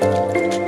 Música